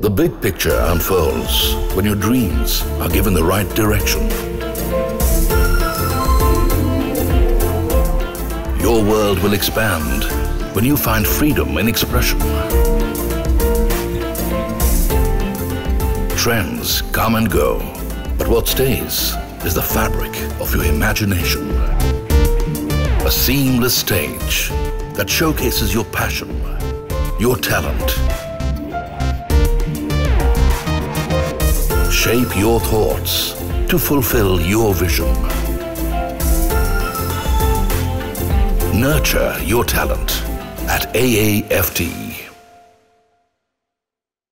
The big picture unfolds when your dreams are given the right direction. Your world will expand when you find freedom in expression. Trends come and go, but what stays is the fabric of your imagination. A seamless stage that showcases your passion, your talent. Shape your thoughts to fulfill your vision. Nurture your talent at AAFT.